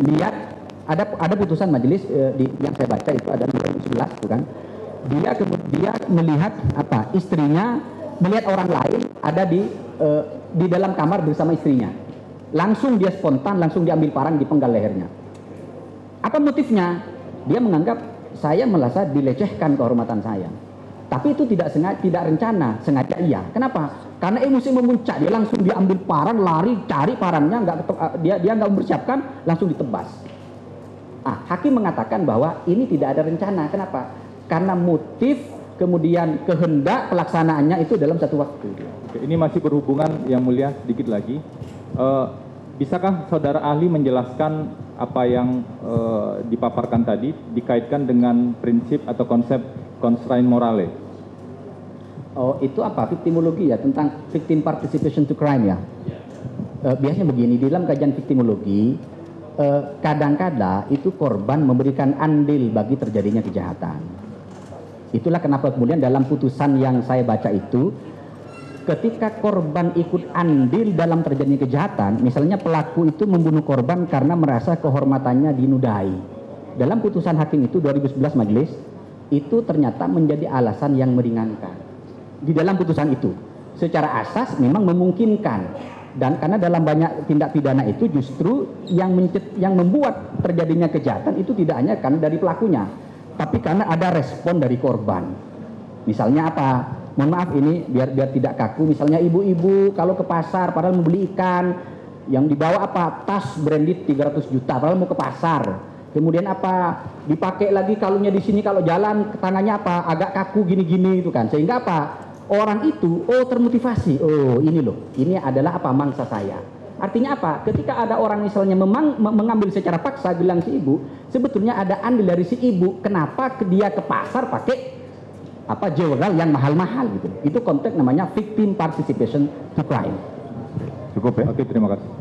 lihat ada ada putusan majelis eh, di, yang saya baca itu ada 2011 bukan dia kemudian melihat apa istrinya melihat orang lain ada di eh, di dalam kamar bersama istrinya. Langsung dia spontan langsung diambil parang dipenggal lehernya. Apa motifnya? Dia menganggap saya merasa dilecehkan kehormatan saya tapi itu tidak sengaja tidak rencana sengaja iya. Kenapa? Karena emosi memuncak dia langsung diambil parang lari cari parangnya nggak ketok- dia dia nggak mempersiapkan langsung ditebas. Ah hakim mengatakan bahwa ini tidak ada rencana. Kenapa? Karena motif kemudian kehendak pelaksanaannya itu dalam satu waktu. Oke, ini masih berhubungan yang mulia sedikit lagi. Eh, bisakah saudara ahli menjelaskan apa yang eh, dipaparkan tadi dikaitkan dengan prinsip atau konsep constraint morale? Oh, itu apa? Victimologi ya, tentang victim participation to crime ya. Eh, biasanya begini, di dalam kajian victimologi, eh, kadang-kadang itu korban memberikan andil bagi terjadinya kejahatan. Itulah kenapa kemudian dalam putusan yang saya baca itu, ketika korban ikut andil dalam terjadinya kejahatan, misalnya pelaku itu membunuh korban karena merasa kehormatannya dinudai. Dalam putusan hakim itu 2011 majelis, itu ternyata menjadi alasan yang meringankan. Di dalam putusan itu secara asas memang memungkinkan. Dan karena dalam banyak tindak pidana itu justru yang mencet- yang membuat terjadinya kejahatan itu tidak hanya karena dari pelakunya tapi karena ada respon dari korban. Misalnya apa? Mohon maaf ini biar biar tidak kaku. Misalnya ibu-ibu kalau ke pasar padahal membeli ikan yang dibawa apa? Tas branded 300 juta padahal mau ke pasar kemudian apa dipakai lagi kalungnya di sini kalau jalan tangannya apa? Agak kaku gini-gini itu kan. Sehingga apa? Orang itu oh termotivasi. Oh ini loh. Ini adalah apa? Mangsa saya. Artinya apa? Ketika ada orang misalnya memang me- mengambil secara paksa bilang si ibu sebetulnya ada andil dari si ibu. Kenapa ke- dia ke pasar pakai apa jewel yang mahal-mahal gitu? Itu konteks namanya victim participation to crime. Cukup ya? Oke, terima kasih.